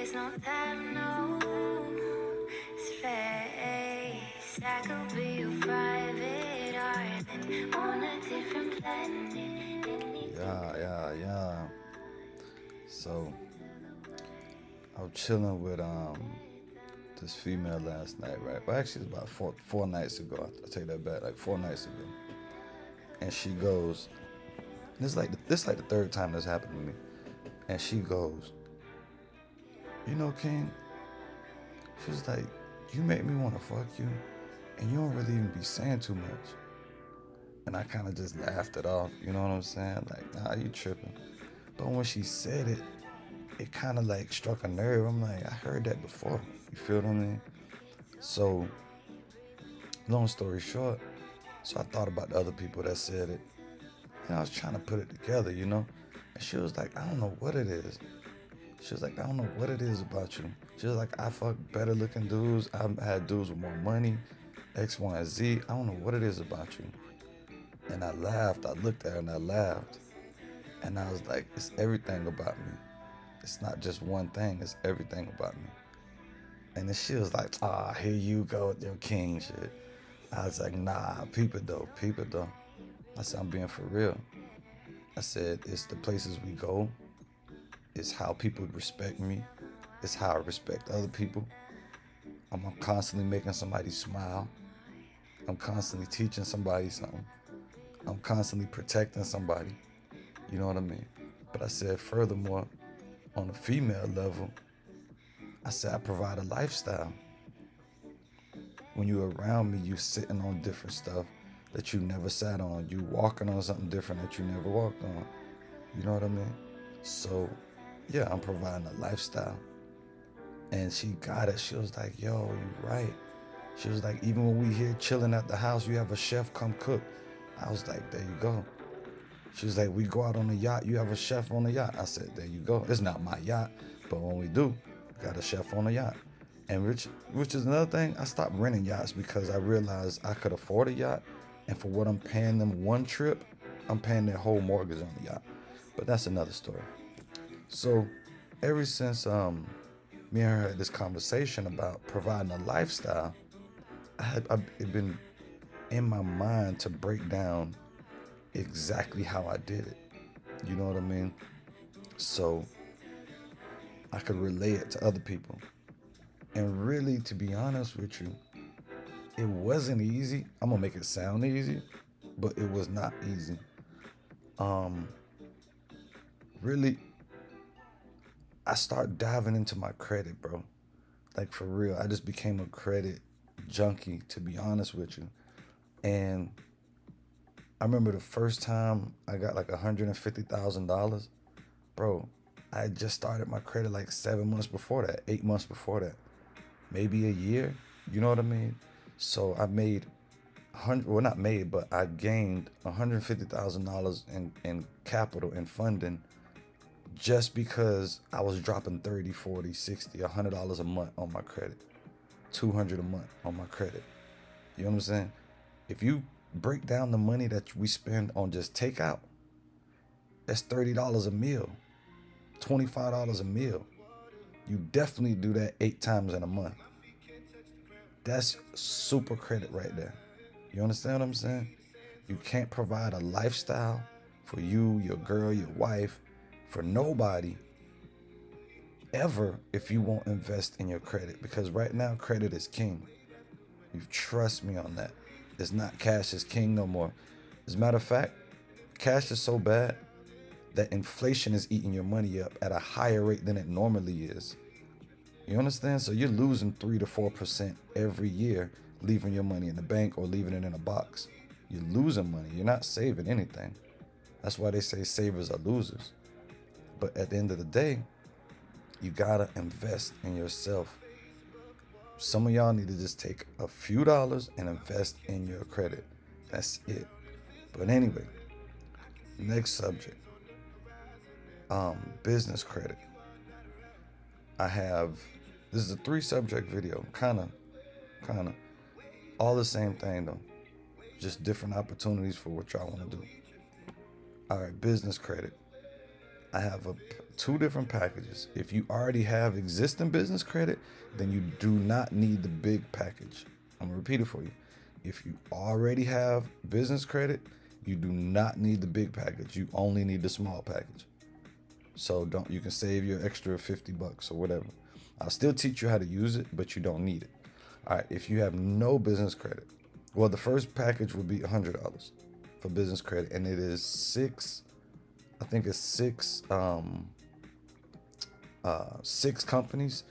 where there's no time, no space. I could be your private island on a different planet. Yeah, yeah, yeah. So I was chilling with um this female last night, right? Well, actually, it's about four four nights ago. I take that back, like four nights ago. And she goes, this is like the, this is like the third time this happened to me. And she goes, you know, King. She was like, you make me want to fuck you, and you don't really even be saying too much. And I kind of just laughed it off. You know what I'm saying? Like, nah, you tripping. But when she said it, it kind of like struck a nerve. I'm like, I heard that before. You feel what I mean? So, long story short, so I thought about the other people that said it. And I was trying to put it together, you know? And she was like, I don't know what it is. She was like, I don't know what it is about you. She was like, I fuck better looking dudes. I've had dudes with more money, X, Y, and Z. I don't know what it is about you. And I laughed. I looked at her and I laughed. And I was like, it's everything about me. It's not just one thing, it's everything about me. And then she was like, ah, here you go with your king shit. I was like, nah, peep it though, peep it though. I said, I'm being for real. I said, it's the places we go. It's how people respect me. It's how I respect other people. I'm constantly making somebody smile. I'm constantly teaching somebody something. I'm constantly protecting somebody. You know what I mean? But I said, furthermore, on a female level, I said, I provide a lifestyle. When you're around me, you're sitting on different stuff that you never sat on. You're walking on something different that you never walked on. You know what I mean? So, yeah, I'm providing a lifestyle. And she got it. She was like, yo, you right. She was like, even when we here chilling at the house, you have a chef come cook. I was like, there you go. She was like, we go out on the yacht, you have a chef on the yacht. I said, there you go. It's not my yacht, but when we do, got a chef on the yacht. And which, which is another thing, I stopped renting yachts because I realized I could afford a yacht. And for what I'm paying them one trip, I'm paying their whole mortgage on the yacht. But that's another story. So ever since um, me and her had this conversation about providing a lifestyle, I had I've been in my mind to break down exactly how I did it. You know what I mean? So I could relay it to other people. And really, to be honest with you, it wasn't easy. I'm gonna make it sound easy, but it was not easy. Um, really, I start diving into my credit, bro. Like for real, I just became a credit junkie, to be honest with you. And I remember the first time I got like $150,000, bro. I just started my credit like seven months before that, eight months before that, maybe a year. You know what I mean? So I made, hundred well not made, but I gained $150,000 in in capital and funding just because I was dropping 30, 40, 60, $100 a month on my credit, 200 a month on my credit. You know what I'm saying? If you break down the money that we spend on just takeout, that's $30 a meal, $25 a meal. You definitely do that eight times in a month. That's super credit right there. You understand what I'm saying? You can't provide a lifestyle for you, your girl, your wife, for nobody ever if you won't invest in your credit because right now credit is king. You trust me on that. It's not cash is king no more. As a matter of fact, cash is so bad that inflation is eating your money up at a higher rate than it normally is. You understand? So you're losing three to four percent every year, leaving your money in the bank or leaving it in a box. You're losing money. You're not saving anything. That's why they say savers are losers. But at the end of the day, you gotta invest in yourself. Some of y'all need to just take a few dollars and invest in your credit. That's it. But anyway, next subject. Um, business credit. I have this is a three subject video, kind of kind of. All the same thing though, just different opportunities for what y'all want to do. All right, business credit. I have a two different packages. If you already have existing business credit, then you do not need the big package. I'm gonna repeat it for you. If you already have business credit, you do not need the big package. You only need the small package. So don't you can save your extra 50 bucks or whatever. I'll still teach you how to use it, but you don't need it. All right, if you have no business credit, well, the first package would be $100 for business credit, and it is six, I think it's six, um, uh, six companies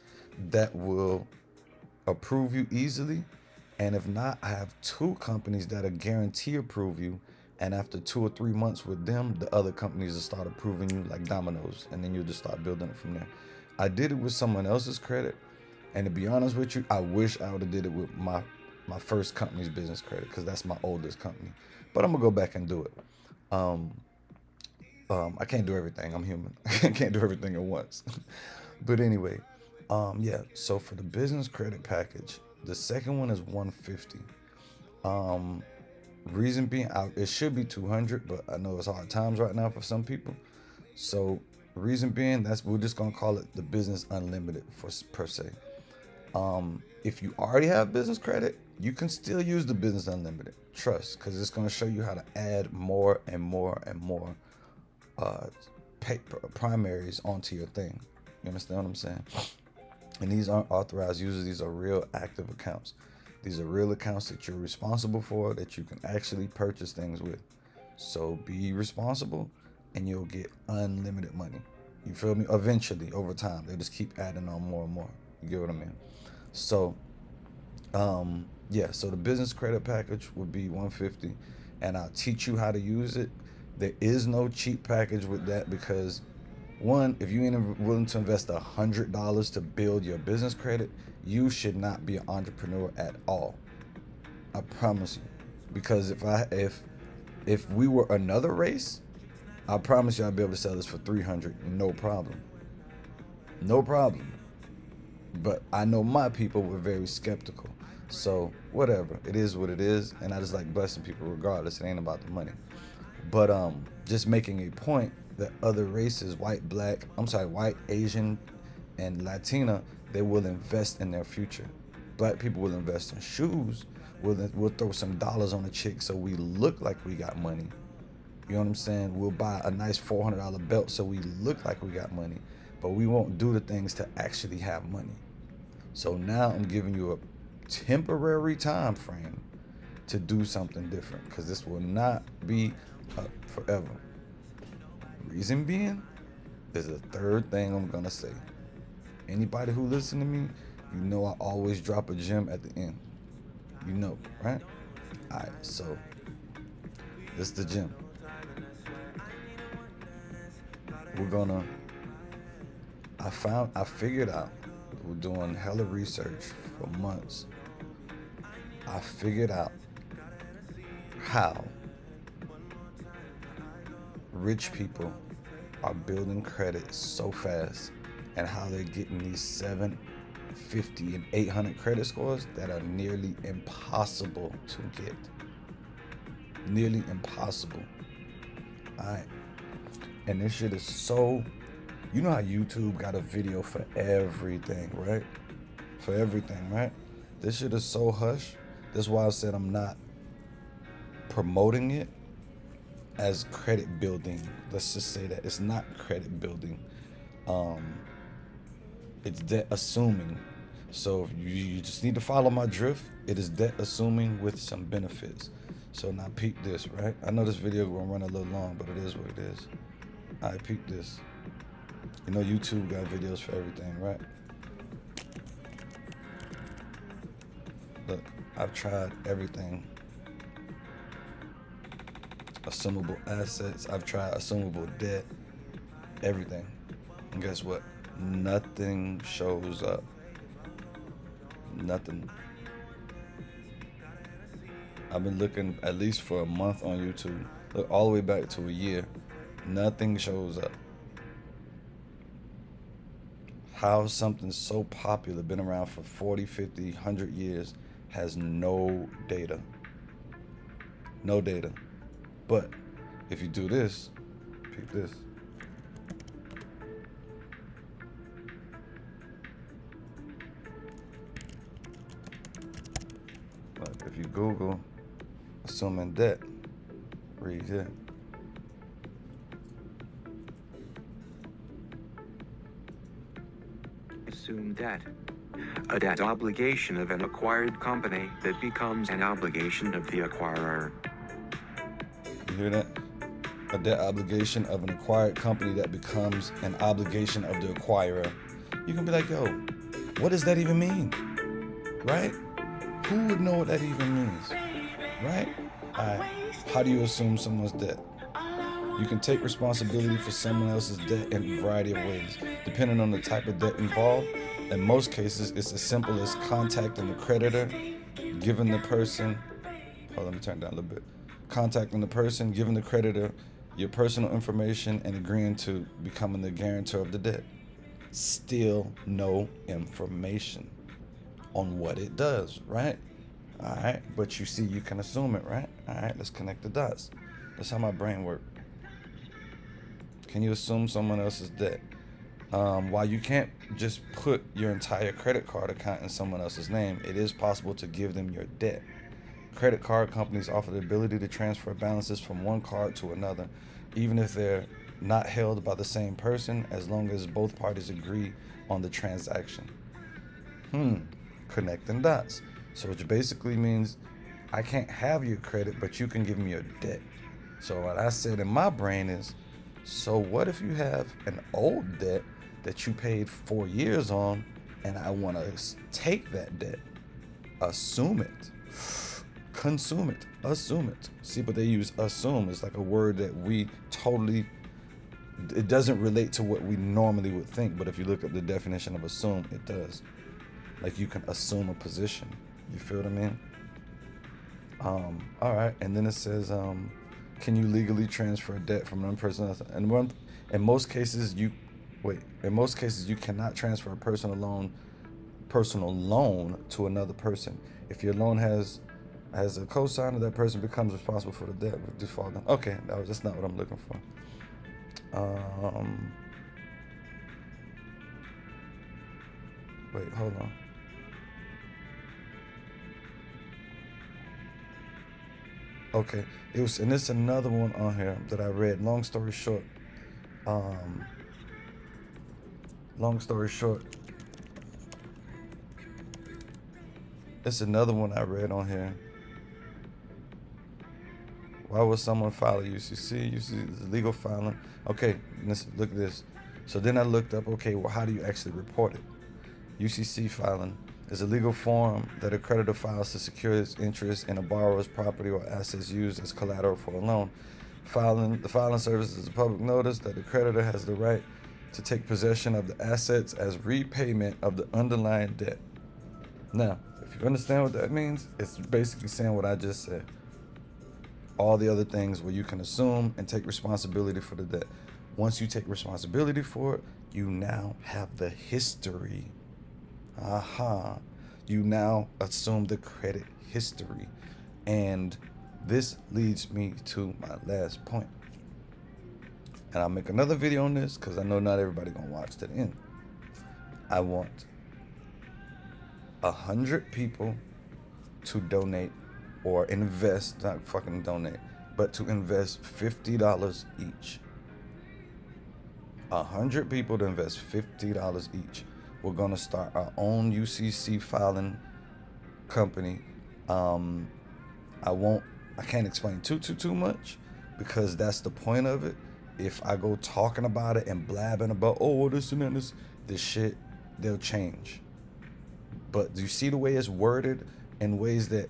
that will approve you easily. And if not, I have two companies that are guarantee approve you. And after two or three months with them, the other companies will start approving you like dominoes. And then you'll just start building it from there. I did it with someone else's credit. And to be honest with you, I wish I would have did it with my my first company's business credit because that's my oldest company. But I'm gonna go back and do it. Um, um, I can't do everything. I'm human. I can't do everything at once. but anyway, um, yeah. So for the business credit package, the second one is 150. Um, reason being, I, it should be 200, but I know it's hard times right now for some people. So reason being, that's we're just gonna call it the business unlimited for per se. Um, if you already have business credit, you can still use the business unlimited. Trust, because it's gonna show you how to add more and more and more uh, primaries onto your thing. You understand what I'm saying? And these aren't authorized users, these are real active accounts. These are real accounts that you're responsible for that you can actually purchase things with. So be responsible and you'll get unlimited money. You feel me? Eventually, over time, they just keep adding on more and more. You get what I mean? So, um, yeah. So the business credit package would be 150, and I'll teach you how to use it there is no cheap package with that because one, if you ain't willing to invest a hundred dollars to build your business credit, you should not be an entrepreneur at all. I promise you. Because if I if if we were another race, I promise you I'd be able to sell this for 300 no problem. No problem. But I know my people were very skeptical. So, whatever. It is what it is and I just like blessing people regardless. It ain't about the money but um just making a point that other races white black i'm sorry white asian and latina they will invest in their future. Black people will invest in shoes. We'll, we'll throw some dollars on a chick so we look like we got money. You know what i'm saying? We'll buy a nice $400 belt so we look like we got money. But we won't do the things to actually have money. So now i'm giving you a temporary time frame to do something different because this will not be up forever. Reason being, there's a third thing I'm gonna say. Anybody who listen to me, you know I always drop a gem at the end. You know, right? Alright, so this is the gem. We're gonna I found I figured out we're doing hella research for months. I figured out how rich people are building credit so fast and how they're getting these 750 and 800 credit scores that are nearly impossible to get. Nearly impossible. All right. And this shit is so. You know how YouTube got a video for everything, right? For everything, right? This shit is so hush. That's why I said I'm not promoting it as credit building. Let's just say that it's not credit building. Um, it's debt assuming. So you, you just need to follow my drift. It is debt assuming with some benefits. So now peep this, right? I know this video gonna run a little long, but it is what it is. I right, peep this. You know YouTube got videos for everything, right? Look, I've tried everything assumable assets. I've tried assumable debt, everything. And guess what? Nothing shows up. Nothing. I've been looking at least for a month on YouTube. Look all the way back to a year. Nothing shows up. How something so popular, been around for 40, 50, 100 years, has no data. No data. But if you do this, peep this. But if you Google assuming debt, read here. Assume debt. A debt obligation of an acquired company that becomes an obligation of the acquirer. A debt obligation of an acquired company that becomes an obligation of the acquirer. You can be like, yo, what does that even mean? Right? Who would know what that even means? Right? Alright. How do you assume someone's debt? You can take responsibility for someone else's debt in a variety of ways, depending on the type of debt involved. In most cases, it's as simple as contacting the creditor, giving the person, hold on, let me turn down a little bit. Contacting the person, giving the creditor your personal information, and agreeing to becoming the guarantor of the debt. Still no information on what it does, right? All right, but you see, you can assume it, right? All right, let's connect the dots. That's how my brain works. Can you assume someone else's debt? Um, while you can't just put your entire credit card account in someone else's name, it is possible to give them your debt. Credit card companies offer the ability to transfer balances from one card to another, even if they're not held by the same person, as long as both parties agree on the transaction. Hmm, connecting dots. So, which basically means I can't have your credit, but you can give me your debt. So, what I said in my brain is, so what if you have an old debt that you paid four years on, and I want to take that debt, assume it, consume it, assume it. See, but they use assume. It's like a word that we totally. It doesn't relate to what we normally would think, but if you look at the definition of assume, it does. Like you can assume a position. You feel what I mean? Um, all right, and then it says, um, can you legally transfer a debt from one person? to another? And one, in most cases, you wait. In most cases, you cannot transfer a personal loan, personal loan to another person. If your loan has has a cosigner, that person becomes responsible for the debt with default. Okay, that was, that's not what I'm looking for. Um, wait, hold on. Okay, it was, and this another one on here that I read. Long story short, um, long story short, it's another one I read on here. Why would someone file a UCC? UCC is legal filing. Okay, look at this. So then I looked up. Okay, well, how do you actually report it? UCC filing is a legal form that a creditor files to secure its interest in a borrower's property or assets used as collateral for a loan. Filing the filing service is a public notice that the creditor has the right to take possession of the assets as repayment of the underlying debt. Now, if you understand what that means, it's basically saying what I just said. All the other things where you can assume and take responsibility for the debt. Once you take responsibility for it, you now have the history aha, you now assume the credit history. And this leads me to my last point. And I'll make another video on this because I know not everybody gonna watch to the end. I want a hundred people to donate or invest, not fucking donate, but to invest fifty dollars each. A hundred people to invest fifty dollars each we're to start our own UCC filing company. Um, I won't, I can't explain too, too, too much because that's the point of it. If I go talking about it and blabbing about, oh, this and this, this shit, they'll change. But do you see the way it's worded in ways that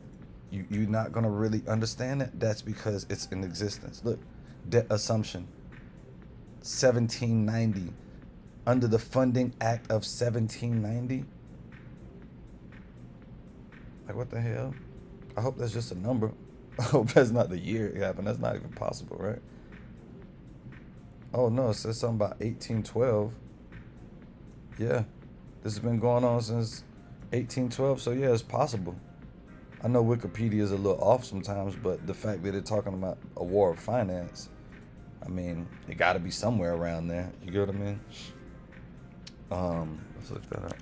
you, you're not going to really understand it? That's because it's in existence. Look, debt assumption, 1790 under the Funding Act of 1790. Like, what the hell? I hope that's just a number. I hope that's not the year it happened. That's not even possible, right? Oh, no, it says something about 1812. Yeah, this has been going on since 1812, so yeah, it's possible. I know Wikipedia is a little off sometimes, but the fact that they're talking about a war of finance, I mean, it got to be somewhere around there. You get what I mean? Um, let's look that up.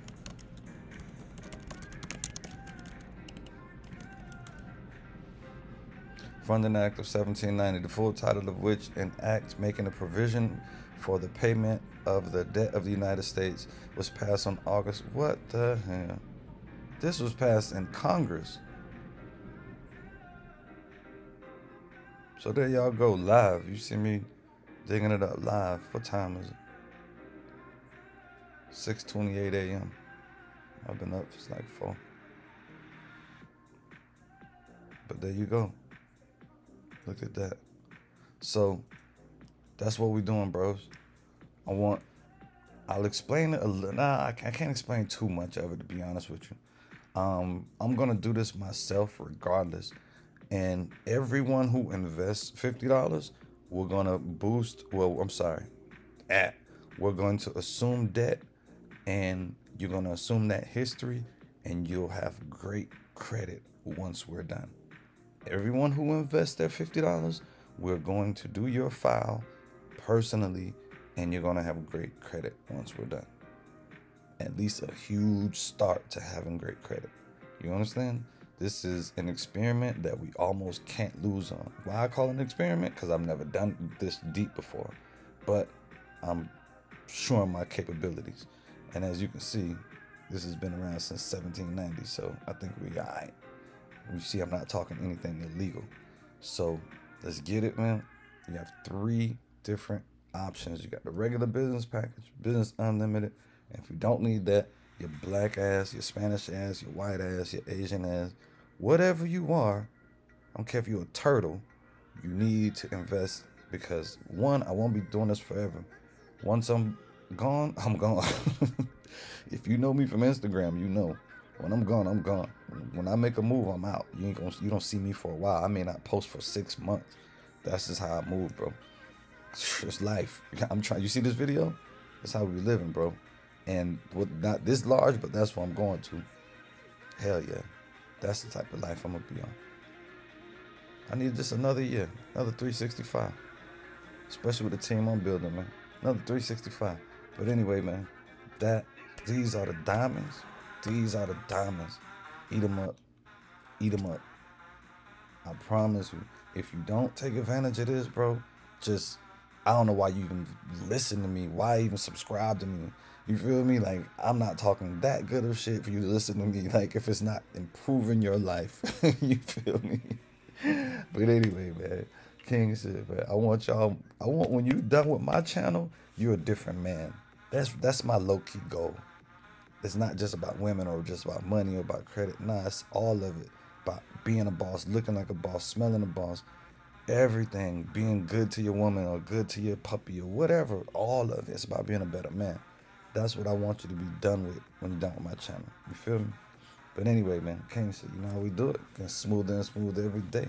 Funding Act of 1790, the full title of which an act making a provision for the payment of the debt of the United States was passed on August. What the hell? This was passed in Congress. So there y'all go live. You see me digging it up live. What time is it? 6:28 a.m. I've been up since like four. But there you go. Look at that. So that's what we're doing, bros. I want. I'll explain it a little. Nah, I can't explain too much of it to be honest with you. Um, I'm gonna do this myself regardless, and everyone who invests fifty dollars, we're gonna boost. Well, I'm sorry, at we're going to assume debt, and you're gonna assume that history, and you'll have great credit once we're done. Everyone who invests their fifty dollars, we're going to do your file personally, and you're gonna have great credit once we're done. At least a huge start to having great credit. You understand? This is an experiment that we almost can't lose on. Why I call it an experiment? Because I've never done this deep before, but I'm showing my capabilities. And as you can see, this has been around since 1790, so I think we all right. You see, I'm not talking anything illegal. So let's get it, man. You have three different options. You got the regular business package, business unlimited. And if you don't need that, your black ass, your Spanish ass, your white ass, your Asian ass, whatever you are, I don't care if you're a turtle, you need to invest because one, I won't be doing this forever. Once I'm gone, I'm gone. if you know me from Instagram, you know. When I'm gone, I'm gone. When I make a move, I'm out. You ain't gonna you don't see me for a while. I may not post for six months. That's just how I move, bro. It's life. I'm trying you see this video? That's how we living, bro. And what not this large, but that's what I'm going to. Hell yeah. That's the type of life I'm gonna be on. I need just another year, another 365. Especially with the team I'm building, man. Another 365. But anyway, man, that these are the diamonds. These are the diamonds. Eat them up. Eat them up. I promise you. If you don't take advantage of this, bro, just I don't know why you even listen to me. Why even subscribe to me? You feel me? Like I'm not talking that good of shit for you to listen to me. Like if it's not improving your life, you feel me? But anyway, man, King said, man, I want y'all. I want when you done with my channel, you're a different man. That's that's my low key goal. It's not just about women or just about money or about credit. Nah, it's all of it. About being a boss, looking like a boss, smelling a boss, everything, being good to your woman or good to your puppy or whatever. All of it. It's about being a better man. That's what I want you to be done with when you're done with my channel. You feel me? But anyway, man, King said, you know how we do it. Getting smoother and smoother every day.